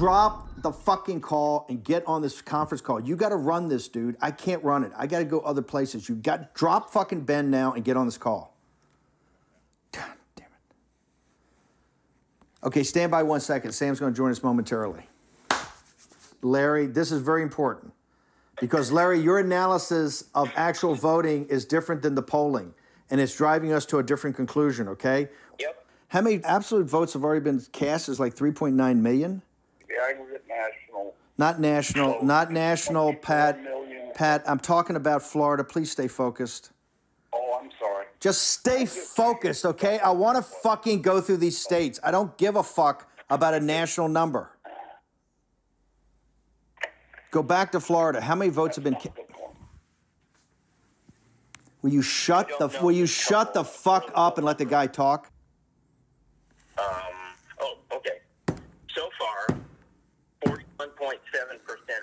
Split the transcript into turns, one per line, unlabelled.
drop the fucking call and get on this conference call. You got to run this, dude. I can't run it. I got to go other places. You got drop fucking Ben now and get on this call. God damn it. Okay, stand by one second. Sam's going to join us momentarily. Larry, this is very important because Larry, your analysis of actual voting is different than the polling, and it's driving us to a different conclusion. Okay.
Yep.
How many absolute votes have already been cast? Is like 3.9 million
national.
Not national. Not national, Pat.
Million.
Pat, I'm talking about Florida. Please stay focused.
Oh, I'm sorry.
Just stay focused, okay? I want to fucking go through these states. I don't give a fuck about a national number. Go back to Florida. How many votes That's have been? Will you shut the Will you shut the fuck up and let the guy talk? Um. Oh, okay. So far, 1.7%